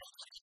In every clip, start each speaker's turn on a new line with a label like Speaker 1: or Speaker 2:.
Speaker 1: you.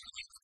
Speaker 1: Thank you.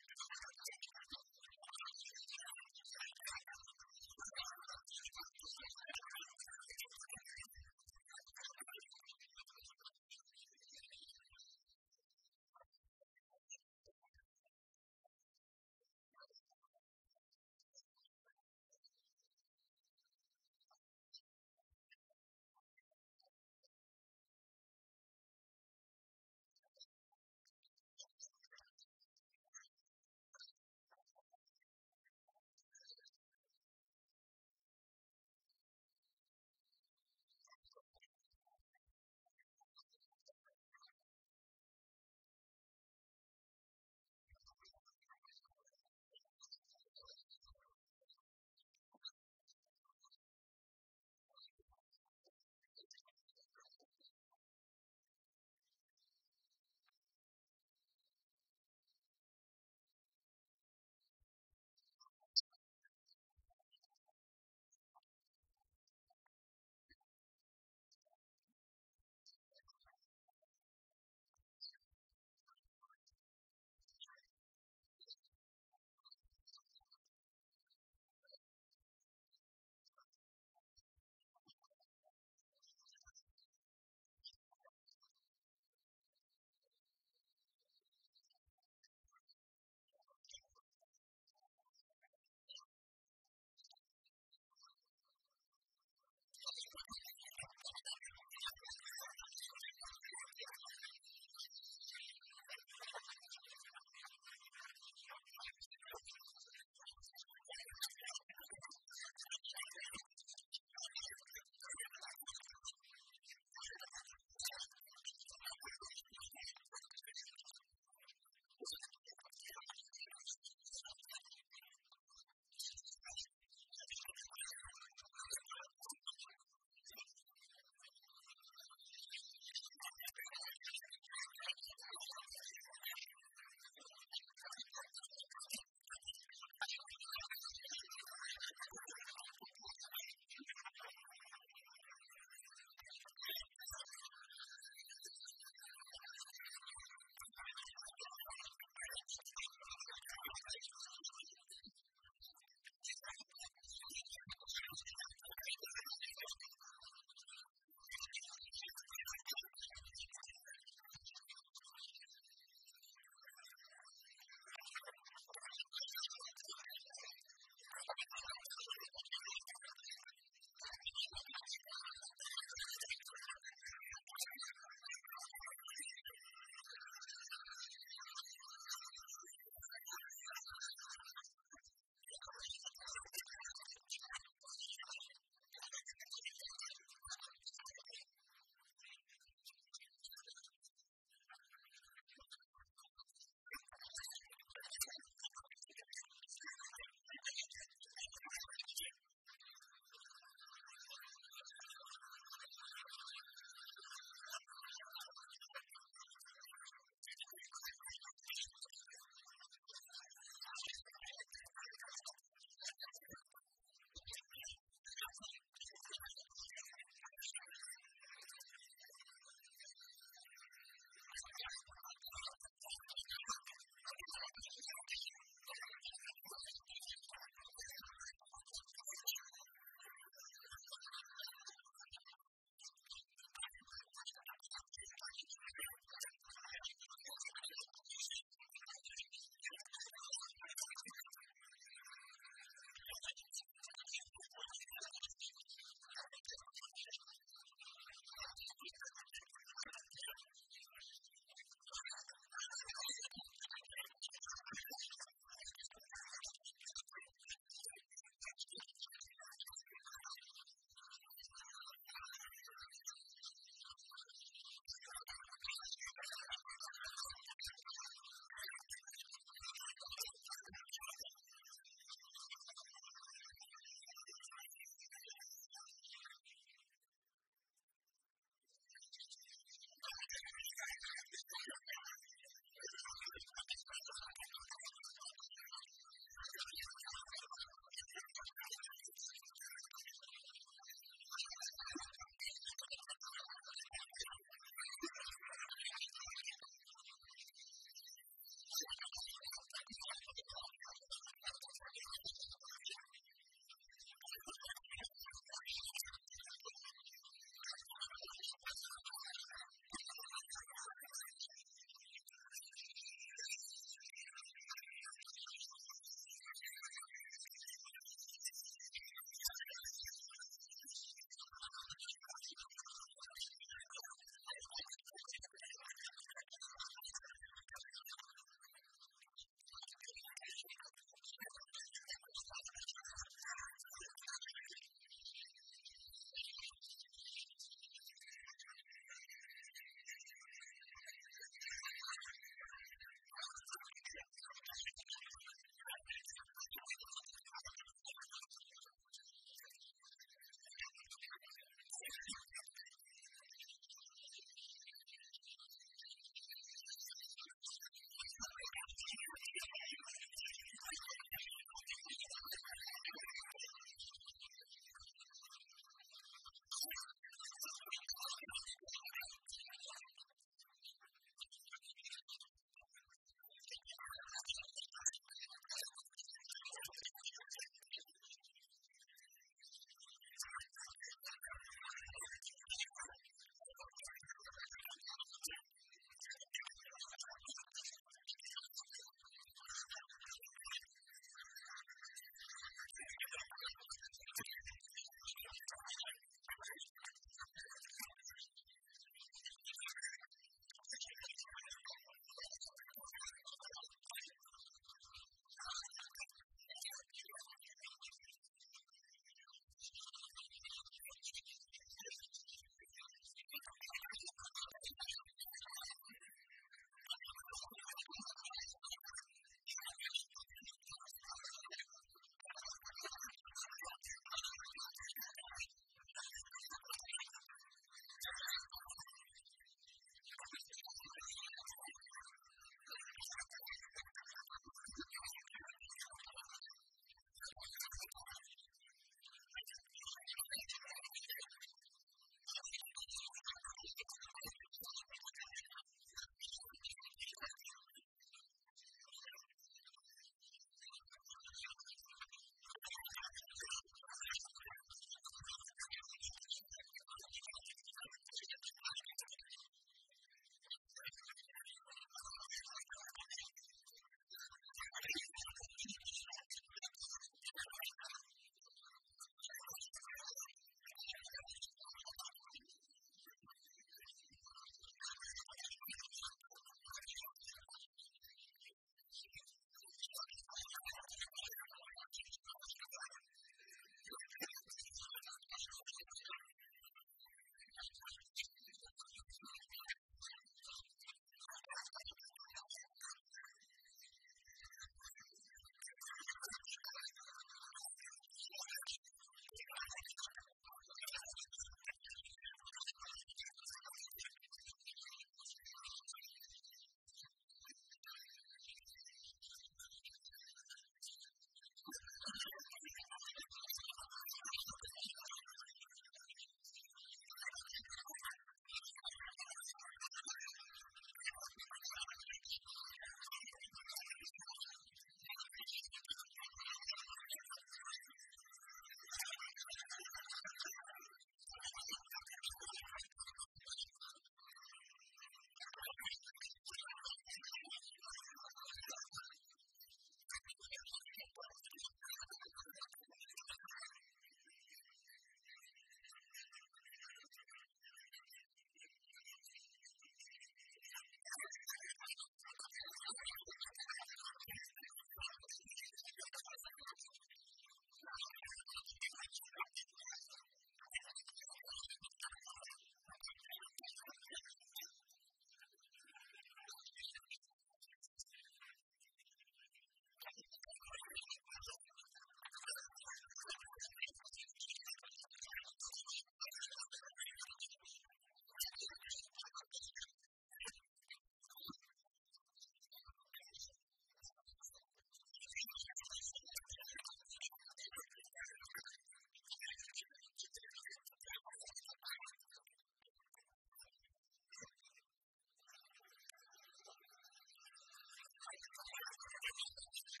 Speaker 1: よろしくお願いします。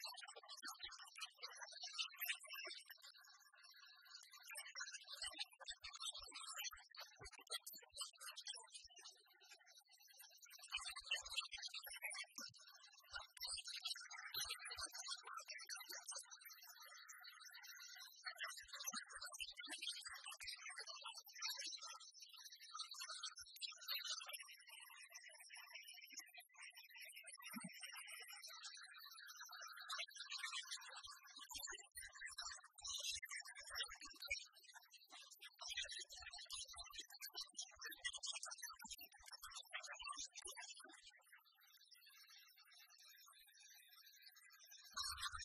Speaker 1: Thank you.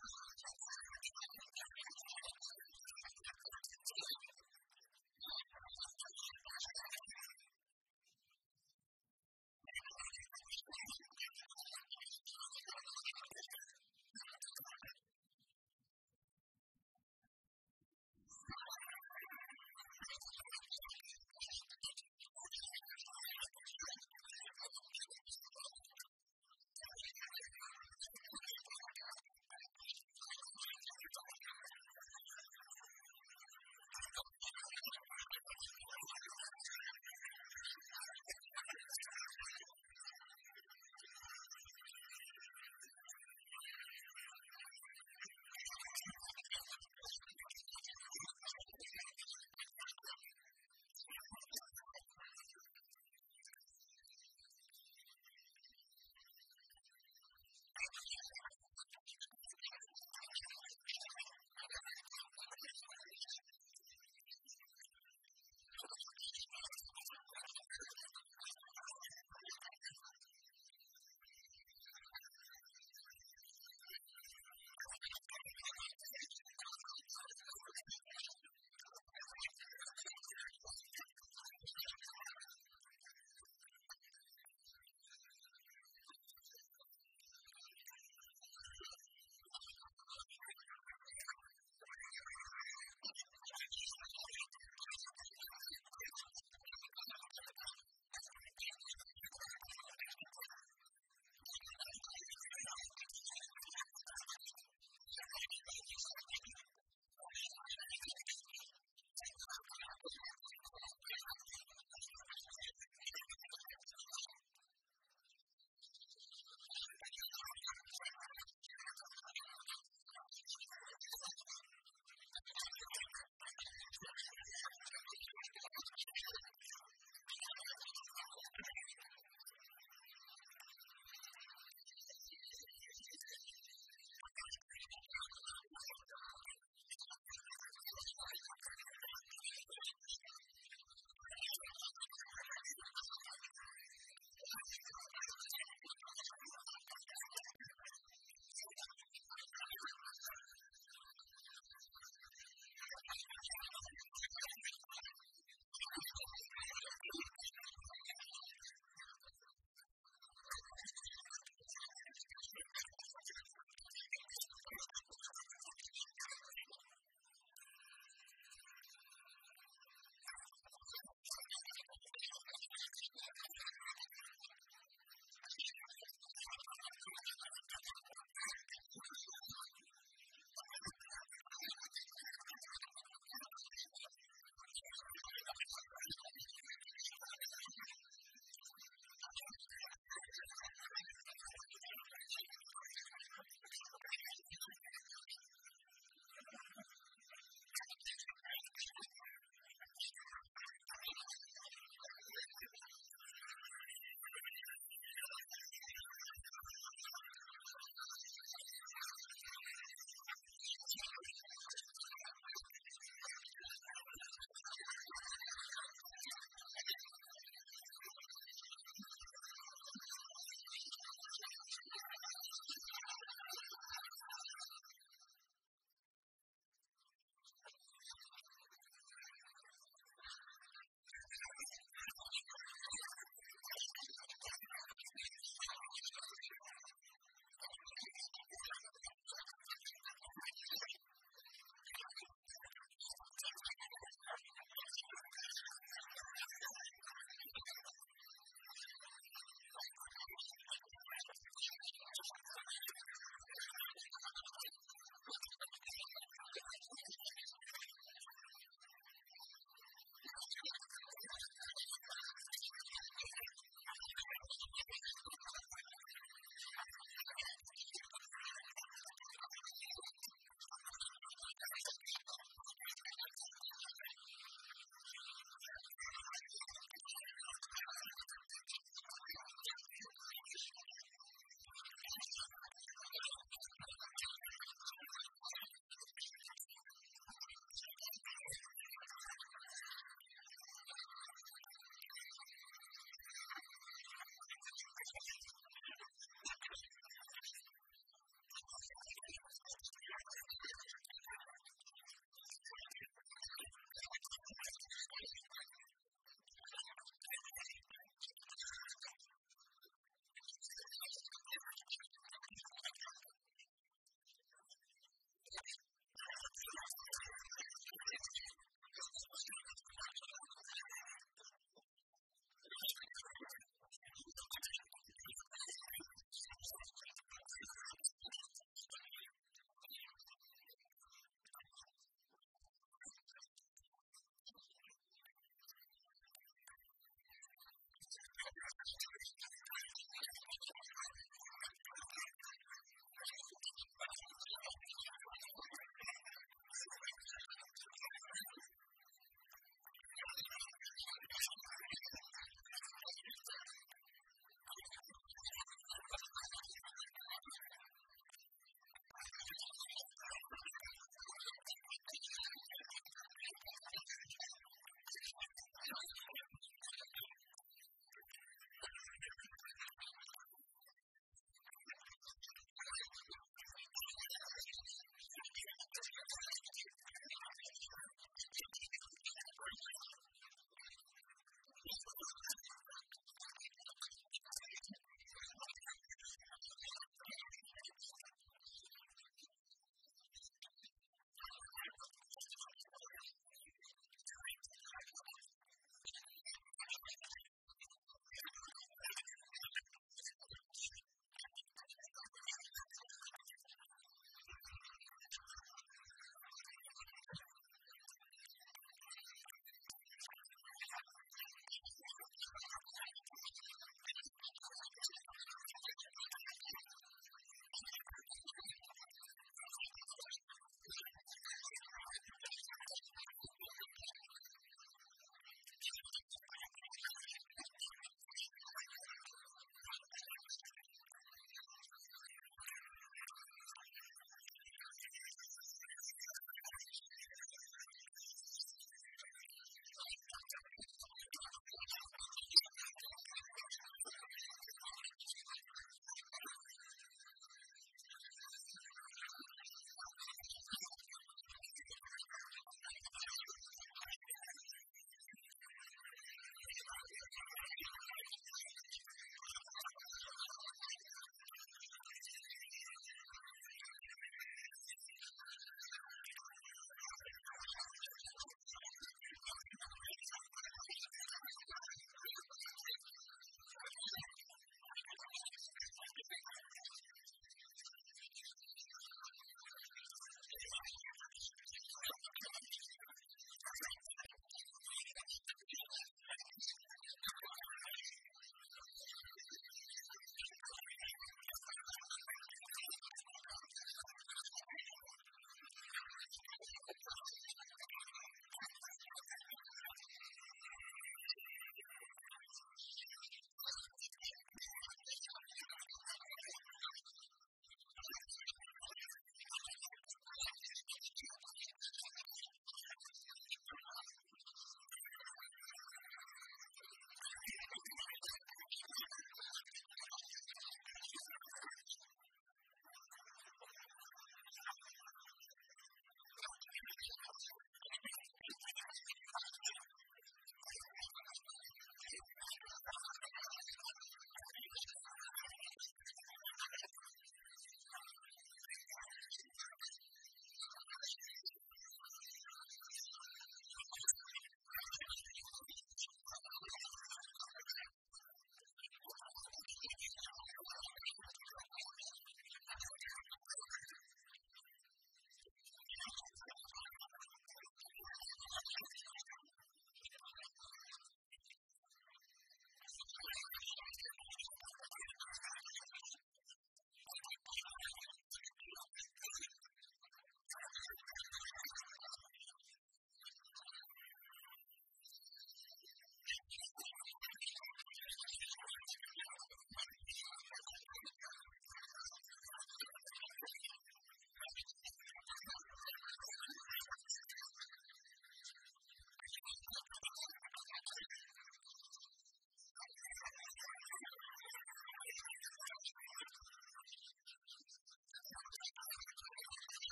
Speaker 1: Thank you.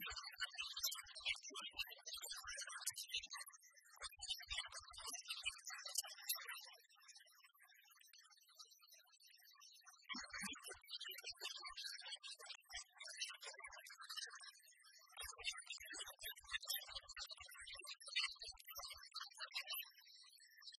Speaker 1: Thank you.